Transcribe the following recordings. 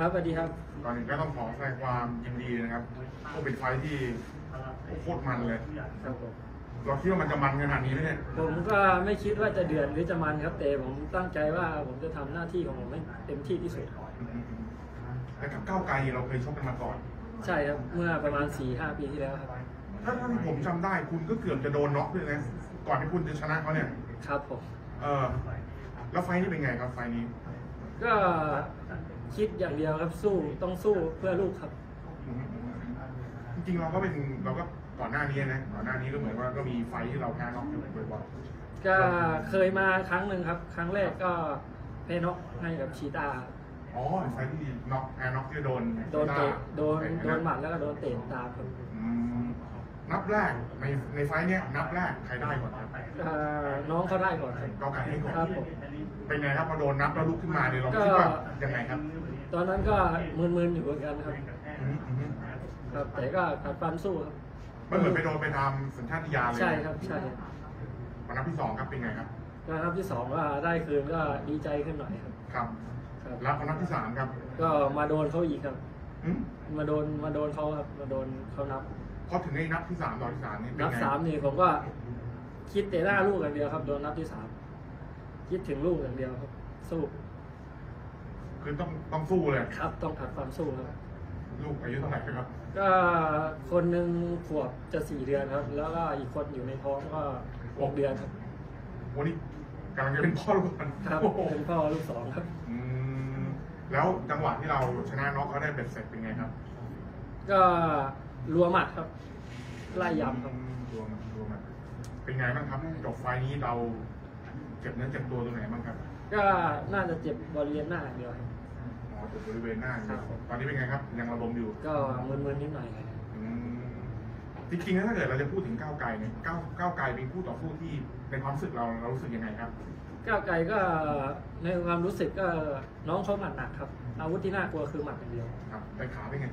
ครับสวัสดีครับก่อนอื่นก็ต้องขอแสดงความยินดีนะครับโอ้เป็นไฟท์ที่โคตรมันเลยครับผมเราคิดว่ามันจะมันขนาดนี้ไหมเนี่ยผมก็ไม่คิดว่าจะเดือดหรือจะมันครับแต่ผมตั้งใจว่าผมจะทำหน้าที่ของผมให้เต็มที่ที่สุดแต่กับก้าวไกลเราเคยชกกันมาก่อน ใช่ครับเมื่อประมาณ4ีหปีที่แล้วครับถ้าถ้าที่ผมจำได้คุณก็เกือบจะโดนน็อกด้วยนะก่อนที่คุณจะชนะเขาเนี่ยครับผมเออแล้วไฟท์นี่เป็นไงครับไฟท์นี้ ก็ คิดอย่างเดียวครับสู้ต้องสู้เพื่อลูกครับ จริงๆเราก็เป็นเราก็ก่อนหน้านี้นะก่อนหน้านี้ก็เหมือนว่าก็มีไฟท์ที่เราแพ้น็อกอยู่บ่อยก็เคยมาครั้งหนึ่งครับ ครั้งแรกก็เพนอกให้กับชีตาๆอ๋อไฟท์ที่น็อกแพ้น็อกที่โดนโดนเตะโดนโดนหมัดแล้วก็โดนเตะตามครับอืม นับแรกในในไฟท์เนี้ยนับแรกใครได้ก่อนครับเอ่อน้องเขาได้ก่อนครับก้าวไกลให้ก่อนครับผมเป็นไงครับพอโดนนับแล้วลุกขึ้นมาเนี่ยเราคิดว่ายังไงครับตอนนั้นก็มึนๆอยู่เหมือนกันครับอืมอืมครับแต่ก็กัดฟันสู้ครับมันเหมือนไปโดนไปทำสัญชาตญาณเลยใช่ครับใช่วันนับที่สองครับเป็นไงครับก็นับที่สองก็ได้คืนก็ดีใจขึ้นหน่อยครับ ครับครับ แล้ววันนับที่สามครับ ก็มาโดนเขาอีกครับอืมมาโดนมาโดนเขาครับมาโดนเขานับ พอถึงในนับที่สามตอนที่สามนี่เป็นนับไงสามนี่ผมก็คิดแต่หน้าลูกอย่างเดียวครับโดนนับที่สามคิดถึงลูกอย่างเดียวครับ สู้คือต้องต้องสู้เลย ครับต้องขัดฟันสู้ครับ ลูกอายุเท่าไหร่ครับ ก็คนหนึ่งขวบจะสี่เดือนครับ แล้วก็อีกคนอยู่ในท้องก็หกเดือนครับ วันนี้กำลังจะเป็นพ่อลูกกันครับโอ้โหเป็นพ่อลูกสองครับ อืมแล้วจังหวะที่เราชนะน็อกเขาได้เป็นเสร็จเป็นไงครับ ก็ รัวหมัดครับ ไล่ยำครับ รวมรวมเป็นไงบ้างครับจบไฟล์นี้เราเจ็บเนื้อเจ็บตัวตรงไหนบ้างครับก็น่าจะเจ็บบริเวณหน้าอย่างเดียวครับ อ๋อเจ็บบริเวณหน้าอย่างเดียวครับ ตอนนี้เป็นไงครับ ยังระบมอยู่ก็มึนๆนิดหน่อยครับ อืมจริงๆแล้วถ้าเกิดเราจะพูดถึงก้าวไกลเนี่ยก้าวก้าวไกลเป็นคู่ต่อสู้ที่ในความรู้สึกเราเรารู้สึกยังไงครับ ก้าวไกลก็ในความรู้สึกก็น้องเขาหมัดหนักครับ อาวุธที่น่ากลัวคือหมัดอย่างเดียว ครับแต่ขาเป็นไง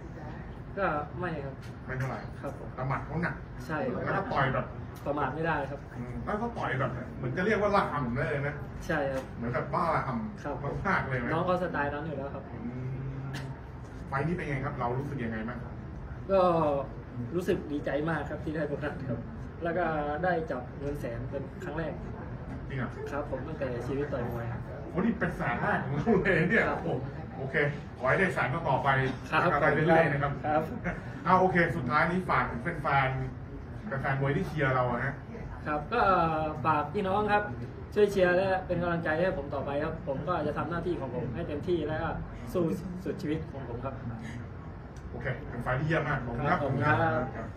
ก็ไม่ครับ ไม่เท่าไหร่ครับผมแต่หมัดเขาหนักใช่ครับแล้วก็ต่อยแบบประมาทไม่ได้ครับอืมแล้วก็ต่อยแบบเหมือนจะเรียกว่าละห่ำเลยนะใช่ครับเหมือนกับบ้าละห่ครับำมากๆเลยนะน้องเขาสไตล์นั้นอยู่แล้วครับอืมไฟล์นี้เป็นไงครับ เรารู้สึกยังไงบ้างครับก็รู้สึกดีใจมากครับที่ได้โบนัสครับ แล้วก็ได้จับเงินแสนเป็นครั้งแรก จริงอะครับผมตั้งแต่ชีวิตต่อยมวยครับวันนี้เป็นแสนแรกของเราเลยเนี่ยครับโอ้โอเค ขอให้ได้แสนต่อไปครับแล้วก็ได้เรื่อยๆนะครับครับเอาโอเค สุดท้ายนี้ฝากถึงแฟนๆแฟนๆมวยที่เชียร์เราอะฮะครับก็ฝากพี่น้องครับ ช่วยเชียร์และเป็นกำลังใจให้ผมต่อไปครับ ผมก็จะทำหน้าที่ของผมให้เต็มที่แล้วก็สู้สุดชีวิตของผมครับ โอเคเป็นไฟล์ที่เยี่ยมมากขอบคุณครับครับขอบคุณครับครับ